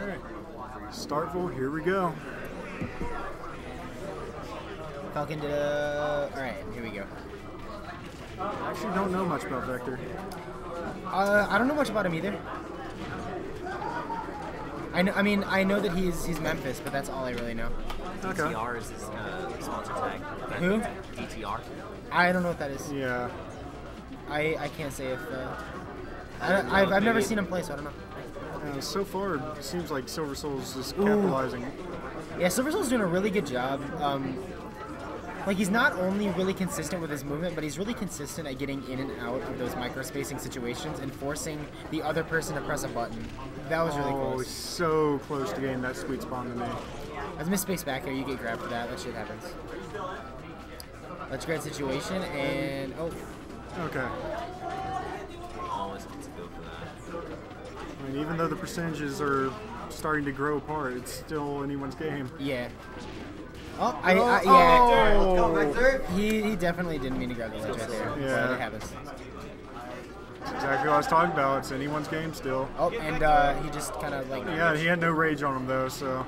Alright. Startville, here we go. Falcon did a. All right, here we go. I actually don't know much about Vector. Uh, I don't know much about him either. I know. I mean, I know that he's he's Memphis, but that's all I really know. Okay. DTR is his uh, sponsor tag. Who? DTR. I don't know what that is. Yeah. I I can't say if. Uh, I, don't- I've, I've never seen him play, so I don't know. Uh, so far, it seems like SilverSol's just Ooh. capitalizing. Yeah, SilverSol's doing a really good job. Um, like he's not only really consistent with his movement, but he's really consistent at getting in and out of those micro spacing situations and forcing the other person to press a button. That was really oh, close. so close to getting that sweet spot to me. As miss space back here, you get grabbed for that. That shit happens. That's a great situation and oh, Okay. Always gets to go for that. I mean, even though the percentages are starting to grow apart, it's still anyone's game. yeah. Oh, I, I yeah. Oh, He, he definitely didn't mean to grab the ledge right there. Yeah. But it happens. That's exactly what I was talking about. It's anyone's game still. Oh, and uh, he just kind of like. Yeah, he had no rage on him though, so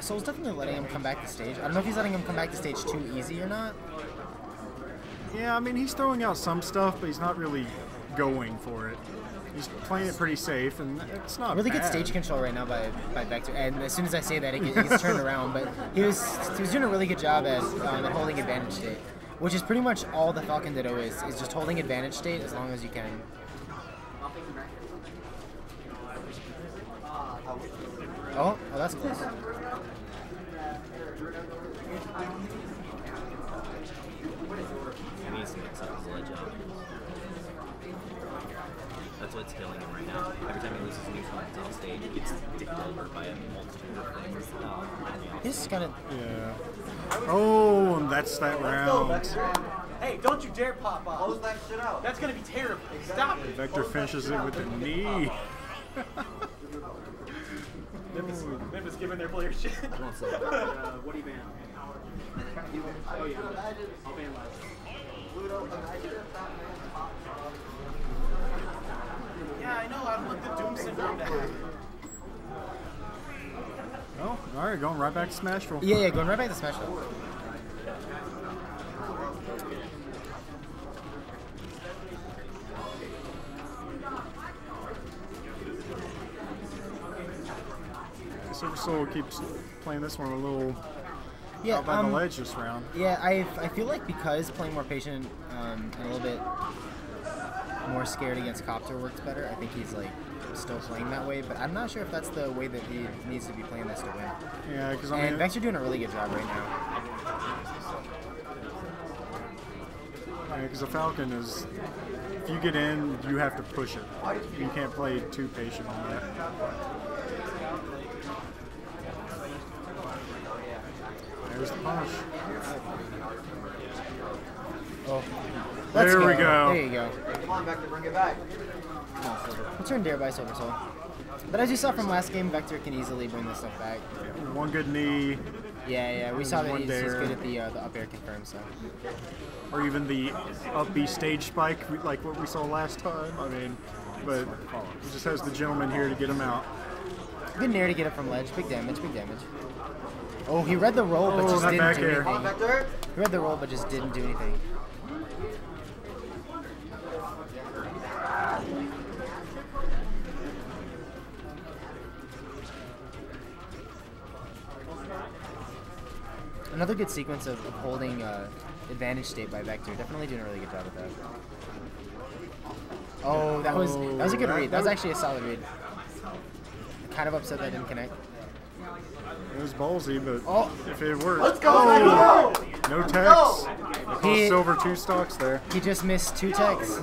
Sol's definitely letting him come back to stage. I don't know if he's letting him come back to stage too easy or not. Yeah. I mean, he's throwing out some stuff, but he's not really going for it. He's playing it pretty safe, and it's not Really good stage control right now by, by Vector. And as soon as I say that, it gets, it gets turned around. But he was he was doing a really good job at, um, at holding advantage state, which is pretty much all the Falcon Ditto is, is just holding advantage state as long as you can. Oh, oh, that's close. He needs to up his ledge up. That's what's killing him right now. Every time he loses a neutral on stage, he gets dicked over by a multitude of things. Uh, He's kind of Yeah. Oh, and that's that round. Hey, don't you dare pop off. Close that shit out. That's gonna be terrible. Stop it. Vector finishes it with the knee. Memphis, Memphis giving their players shit. uh, what do you ban? Oh yeah, I'll ban live. Yeah, I know. I don't want the Doom syndrome to happen. Oh, all right, going right back to Smashville. yeah, yeah. Going right back to Smash. Bros. SilverSol keeps playing this one a little Yeah, out by um, the ledge this round. Yeah, I, I feel like because playing more patient um, and a little bit more scared against Copter works better, I think he's like still playing that way. But I'm not sure if that's the way that he needs to be playing this to win. Yeah, because I And mean, Vector doing a really good job right now. Yeah, because the Falcon is, if you get in, you have to push it. You can't play too patient on that. There's the punish. Oh, let's There we go. There you go. Come on, Vector, bring it back. We'll turn Dare by SilverSol. But as you saw from last game, Vector can easily bring this stuff back. One good knee, Yeah, yeah. We saw that One he's, he's dare. good at the uh, the up air confirm. So or even the up B stage spike, like what we saw last time. I mean, but he just has the gentleman here to get him out. Good nair to get it from ledge. Big damage. Big damage. Oh, he read the roll, but Oh, just didn't do air. Anything. He read the roll, but just didn't do anything. Another good sequence of, of holding uh, advantage state by Vector. Definitely doing a really good job with that. Oh, that was that was a good read. That was actually a solid read. Kind of upset that didn't connect. It was ballsy, but Oh. if it worked, Let's go, Vector. Oh. no text. Cost He- Silver two stocks there. He just missed two techs.